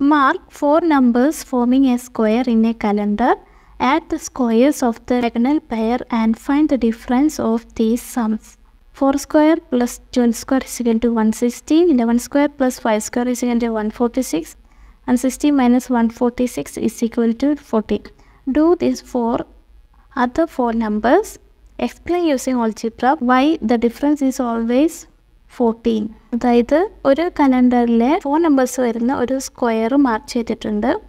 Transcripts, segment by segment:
Mark four numbers forming a square in a calendar. Add the squares of the diagonal pair and find the difference of these sums. 4 square plus 12 square is equal to 160, 11 square plus 5 square is equal to 146, and 60 minus 146 is equal to 40. Do this for other four numbers. Explain using algebra why the difference is always fourteen അതായത് ഒരു കലണ്ടറിലെ four numbers വരുന്ന ഒരു square mark ചെയ്തിട്ടുണ്ട്.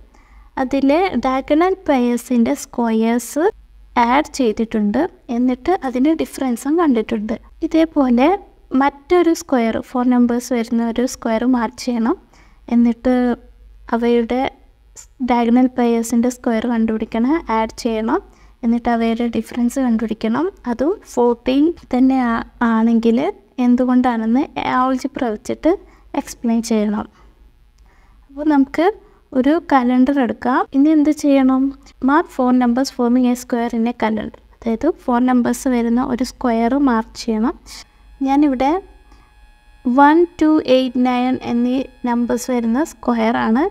അതിൽ diagonal പെയേഴ്സിന്റെ squares add ചെയ്തിട്ടുണ്ട്. എന്നിട്ട് അതിന് ഡിഫറൻസും കണ്ടിട്ടുണ്ട്. ഇതേപോലെ മറ്റൊരു സ്ക്വയർ ഫോർ നമ്പേഴ്സ് വരുന്ന ഒരു സ്ക്വയർ മാർക്ക് ചെയ്യണം. എന്നിട്ട് അവയുടെ ഡയഗണൽ പെയേഴ്സിന്റെ സ്ക്വയർ കണ്ടുപിടിക്കണം ആഡ് ചെയ്യണം. എന്നിട്ട് അവയുടെ ഡിഫറൻസ് കണ്ടുപിടിക്കണം. അതും ഫോർട്ടീൻ തന്നെ ആണെങ്കിൽ എന്തുകൊണ്ടാണെന്ന് ആൾജിബ്ര വെച്ചിട്ട് എക്സ്പ്ലെയിൻ ചെയ്യണം. അപ്പോൾ നമുക്ക് ഒരു കലണ്ടർ എടുക്കാം. ഇനി എന്ത് ചെയ്യണം? Mark four numbers forming a square in a calendar അതായത് ഫോർ നമ്പേഴ്സ് വരുന്ന ഒരു സ്ക്വയർ മാർക്ക് ചെയ്യണം. ഞാനിവിടെ വൺ ടു എയ്റ്റ് നയൻ എന്നീ നമ്പേഴ്സ് വരുന്ന സ്ക്വയറാണ്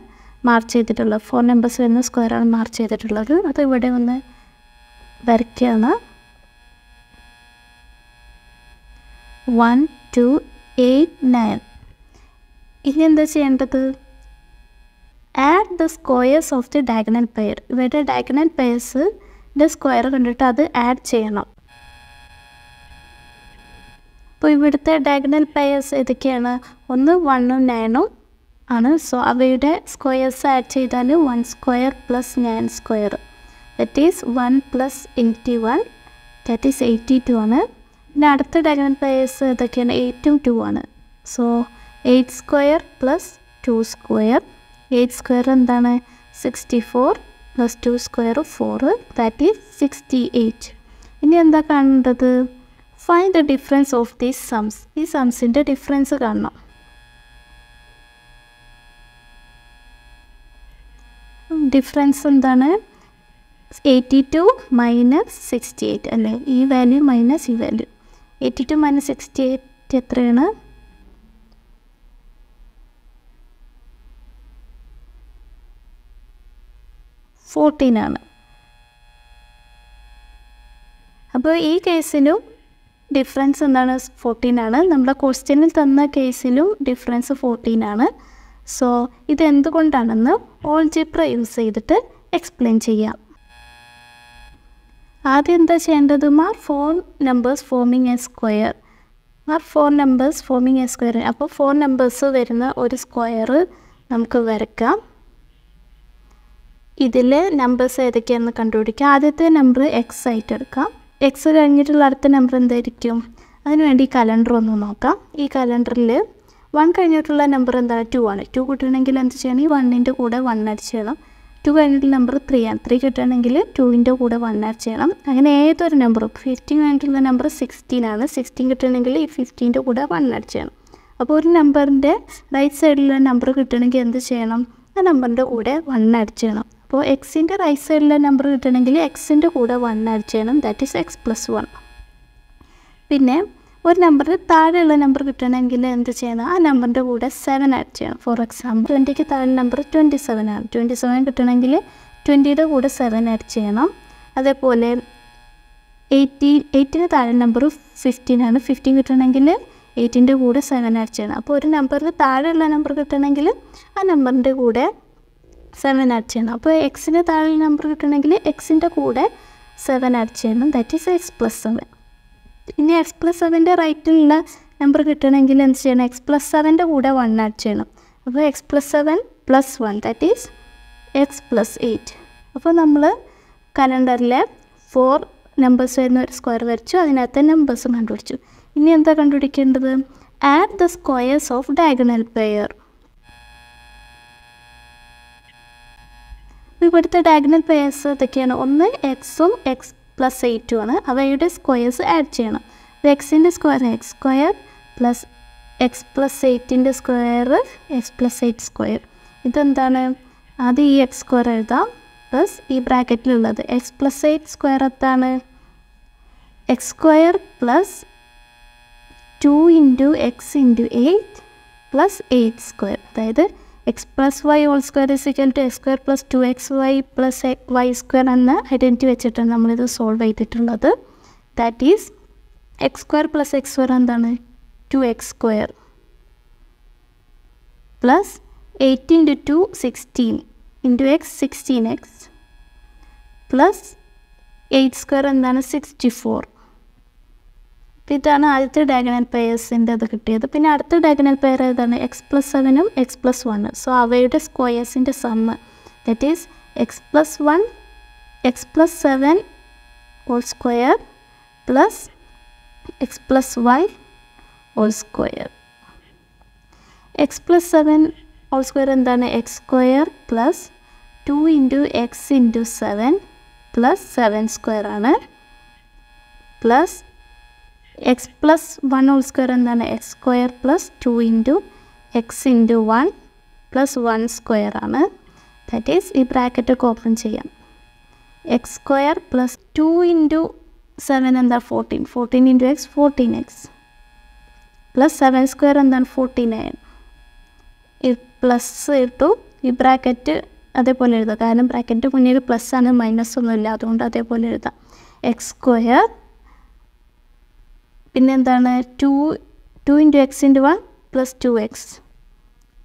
മാർക്ക് ചെയ്തിട്ടുള്ളത്. ഫോർ നമ്പേഴ്സ് വരുന്ന സ്ക്വയറാണ് മാർക്ക് ചെയ്തിട്ടുള്ളത്. അത് ഇവിടെ ഒന്ന് വരയ്ക്കുകയാണ്. One two eight nine. ഇനി എന്താ ചെയ്യേണ്ടത്? Add the squares of the diagonal pair ഇവരുടെ ഡയഗണൽ പെയർസിന്റെ സ്ക്വയർ കണ്ടിട്ട് അത് ആഡ് ചെയ്യണം. അപ്പോൾ ഇവിടുത്തെ ഡയഗണൽ പെയർസ് ഏതൊക്കെയാണ്? ഒന്ന് വണ്ണും നയനും ആണ്. സോ അവയുടെ സ്ക്വയേഴ്സ് ആഡ് ചെയ്താൽ one square plus nine square that is one plus eighty one that is eighty two ആണ്. പിന്നെ അടുത്ത ഡയഗണൽ പെയർസ് ഏതൊക്കെയാണ്? എയ്റ്റും ടു ആണ്. So eight square plus two square eight square എന്താണ്? Sixty four plus two square four that is sixty eight ഇനി എന്താ കാണേണ്ടത്? Find the difference of these sums ഈ സംസിന്റെ ഡിഫറൻസ് കാണണം. ഡിഫറൻസ് എന്താണ്? Eighty two minus sixty eight അല്ലേ? ഈ വാല്യൂ മൈനസ് ഈ value eighty two minus sixty eight എത്രയാണ്? ഫോർട്ടീൻ ആണ്. അപ്പോൾ ഈ കേസിലും ഡിഫറൻസ് എന്താണ്? ഫോർട്ടീൻ ആണ്. നമ്മുടെ ക്വസ്റ്റ്യനിൽ തന്ന കേസിലും ഡിഫറൻസ് ഫോർട്ടീൻ ആണ്. സോ ഇതെന്തുകൊണ്ടാണെന്ന് ഓൾ ഓൾജിബ്ര യൂസ് ചെയ്തിട്ട് എക്സ്പ്ലെയിൻ ചെയ്യാം. ആദ്യം എന്താ ചെയ്യേണ്ടത്? Mar four numbers forming a square Mar four numbers forming a square അപ്പോൾ ഫോർ നമ്പേഴ്സ് വരുന്ന ഒരു സ്ക്വയർ നമുക്ക് വരയ്ക്കാം. ഇതിൽ നമ്പേഴ്സ് ഏതൊക്കെയാണെന്ന് കണ്ടുപിടിക്കാം. ആദ്യത്തെ നമ്പർ എക്സ് ആയിട്ട് എടുക്കാം. എക്സ് കഴിഞ്ഞിട്ടുള്ള അടുത്ത നമ്പർ എന്തായിരിക്കും? അതിനുവേണ്ടി ഈ കലണ്ടർ ഒന്ന് നോക്കാം. ഈ കലണ്ടറിൽ വൺ കഴിഞ്ഞിട്ടുള്ള നമ്പർ എന്താണ്? ടു ആണ്. ടു കിട്ടണമെങ്കിൽ എന്ത് ചെയ്യണം? ഈ വണ്ണിന്റെ കൂടെ വൺ അടിച്ച് ചെയ്യണം. ടു കഴിഞ്ഞിട്ടുള്ള നമ്പർ ത്രീ ആണ്. ത്രീ കിട്ടണമെങ്കിൽ ടുവിന്റെ കൂടെ വൺ ആഡ് ചെയ്യണം. അങ്ങനെ ഏതൊരു നമ്പറും ഫിഫ്റ്റീൻ കഴിഞ്ഞിട്ടുള്ള നമ്പർ സിക്സ്റ്റീൻ ആണ്. സിക്സ്റ്റീൻ കിട്ടണമെങ്കിൽ ഈ ഫിഫ്റ്റീന്റെ കൂടെ വൺ ആഡ് ചെയ്യണം. അപ്പോൾ ഒരു നമ്പറിന്റെ റൈറ്റ് സൈഡിലുള്ള നമ്പർ കിട്ടണമെങ്കിൽ എന്ത് ചെയ്യണം? ആ നമ്പറിന്റെ കൂടെ വൺ ആഡ് ചെയ്യണം. അപ്പോൾ എക്സിന്റെ റൈറ്റ് സൈഡിലുള്ള നമ്പർ കിട്ടണമെങ്കിൽ എക്സിന്റെ കൂടെ വൺ ആഡ് ചെയ്യണം. That is X plus one പിന്നെ ഒരു നമ്പറിന് താഴെയുള്ള നമ്പർ കിട്ടണമെങ്കിൽ എന്ത് ചെയ്യണം? ആ നമ്പറിന്റെ കൂടെ സെവൻ ആഡ് ചെയ്യണം. ഫോർ എക്സാമ്പിൾ ട്വന്റിക്ക് താഴെ നമ്പർ ട്വന്റി സെവൻ ആണ്. ട്വന്റി സെവൻ കിട്ടണമെങ്കിൽ ട്വന്റിയുടെ കൂടെ സെവൻ ആഡ് ചെയ്യണം. അതേപോലെ എയ്റ്റീൻ എയ്റ്റിന് താഴെ നമ്പർ ഫിഫ്റ്റീൻ ആണ്. ഫിഫ്റ്റീൻ കിട്ടണമെങ്കിൽ എയ്റ്റിന്റെ കൂടെ സെവൻ ആഡ് ചെയ്യണം. അപ്പോൾ ഒരു നമ്പറിന് താഴെയുള്ള നമ്പർ കിട്ടണമെങ്കിൽ ആ നമ്പറിന്റെ കൂടെ സെവൻ ആഡ് ചെയ്യണം. അപ്പോൾ എക്സിന് താഴെ നമ്പർ കിട്ടണമെങ്കിൽ എക്സിന്റെ കൂടെ സെവൻ ആഡ് ചെയ്യണം. That is x plus seven ഇനി എക്സ് പ്ലസ് സെവന്റെ റൈറ്റിലുള്ള നമ്പർ കിട്ടണമെങ്കിൽ എന്ത് ചെയ്യണം? എക്സ് പ്ലസ് സെവന്റെ കൂടെ വൺ ആഡ് ചെയ്യണം. അപ്പോൾ x plus seven plus one that is x plus eight അപ്പോൾ നമ്മൾ കലണ്ടറിലെ ഫോർ നമ്പേഴ്സ് വരുന്ന ഒരു സ്ക്വയർ വരച്ചു. അതിനകത്തെ നമ്പേഴ്സും കണ്ടുപിടിച്ചു. ഇനി എന്താ കണ്ടുപിടിക്കേണ്ടത്? Add the squares of diagonal pair ഇവിടുത്തെ ഡയഗണൽ പെയർസ് ഇതൊക്കെയാണ്. ഒന്ന് എക്സും എക്സ് പ്ലസ് എയ്റ്റും ആണ്. അവയുടെ സ്ക്വയേഴ്സ് ആഡ് ചെയ്യണം. അപ്പോൾ എക്സിന്റെ square x square plus x plus എയ്റ്റിന്റെ square x plus eight square ഇതെന്താണ്? അത് ഈ എക്സ് സ്ക്വയർ എഴുതാം. പ്ലസ് ഈ ബ്രാക്കറ്റിലുള്ളത് x plus eight square എത്താണ് x square plus two into x into eight plus eight square അതായത് x plus y whole square is equal to x square plus two x y plus y square എന്ന identity വെച്ചിട്ടാണ് നമ്മളിത് solve ചെയ്തിട്ടുള്ളത്. That is x square plus x square എന്താണ്? Two x square plus eight into two sixteen into x sixteen x plus eight square എന്താണ്? Sixty four ഇതാണ് ആദ്യത്തെ diagonal പെയേഴ്സിന്റെ അത് കിട്ടിയത്. പിന്നെ അടുത്ത ഡയഗണൽ പെയർ ഏതാണ്? എക്സ് പ്ലസ് സെവനും എക്സ് പ്ലസ് വണ്ണും സോ അവയുടെ സ്ക്വയേഴ്സിന്റെ sum that is x plus one x plus seven whole square plus x plus y whole square x plus seven whole square എന്താണ്? X square plus two into x into seven plus seven square ആണ്. Plus x plus one whole square എന്താണ്? X square plus two into x into one plus one square ആണ്. That is ഈ ബ്രാക്കറ്റൊക്കെ open ചെയ്യാം. X square plus two into seven എന്താ? Fourteen fourteen into x fourteen x plus seven square എന്താണ്? Forty nine ഈ plus ഇട്ടു ഈ bracket അതേപോലെ എഴുതാം കാരണം ബ്രാക്കറ്റ് മുന്നിൽ പ്ലസ് ആണ് മൈനസ് ഒന്നുമില്ല. അതുകൊണ്ട് അതേപോലെ എഴുതാം. എക്സ് സ്ക്വയർ പിന്നെ എന്താണ് two two into x into one plus two x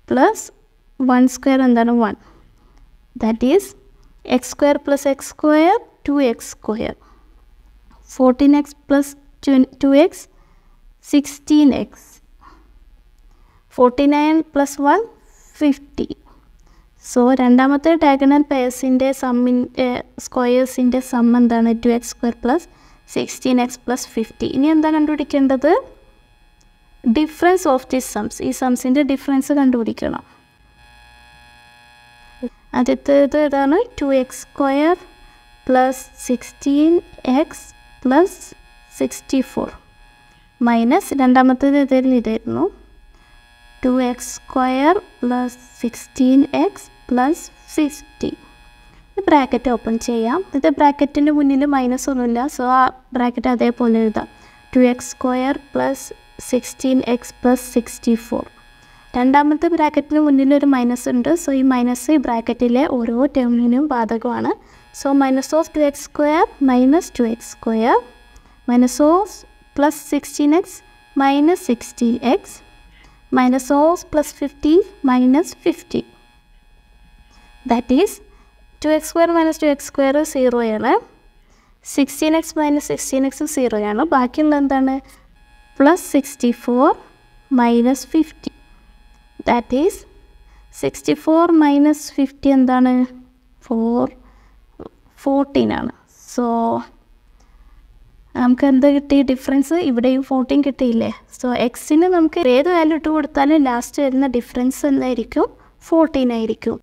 plus one square എന്താണ് one that is x square plus x square two x square fourteen x plus two x sixteen x forty nine plus one fifty so രണ്ടാമത്തെ diagonal പേഴ്സിന്റെ സമ്മിന്റെ സ്ക്വയേഴ്സിന്റെ sum എന്താണ് two x square plus sixteen x plus fifty ഇനി എന്താ കണ്ടുപിടിക്കേണ്ടത്? Difference of the സംസ് ഈ സംസിന്റെ ഡിഫറൻസ് കണ്ടുപിടിക്കണം. ആദ്യത്തേത് ഏതാണ്? Two x square plus sixteen x plus sixty four minus രണ്ടാമത്തേത് ഏതായാലും ഇതായിരുന്നു. Two x square plus sixteen x plus fifty bracket open ചെയ്യാം. ഇത് ബ്രാക്കറ്റിന്റെ മുന്നിൽ മൈനസ് ഒന്നുമില്ല. സോ ആ ബ്രാക്കറ്റ് അതേപോലെ എഴുതാം. Two x square plus sixteen x plus sixty four രണ്ടാമത്തെ ബ്രാക്കറ്റിന് മുന്നിൽ ഒരു മൈനസ് ഉണ്ട്. സോ ഈ മൈനസ് ഈ ബ്രാക്കറ്റിലെ ഓരോ ടേമിനും ബാധകമാണ്. So minus of two x square minus two x square minus of plus sixteen x minus sixty x minus of plus fifty minus fifty that is two x square minus two x square സീറോയാണ് sixteen x minus sixteen x സീറോയാണ് ബാക്കിയുള്ള എന്താണ് plus sixty four minus fifty that is sixty four minus fifty എന്താണ്? Four fourteen ആണ്. So നമുക്ക് എന്ത് കിട്ടി? Difference ഇവിടെയും fourteen കിട്ടിയില്ലേ? So എക്സിന് നമുക്ക് ഏത് വാല്യൂ ഇട്ട് കൊടുത്താലും ലാസ്റ്റ് വരുന്ന ഡിഫറൻസ് എന്തായിരിക്കും? ഫോർട്ടീൻ ആയിരിക്കും.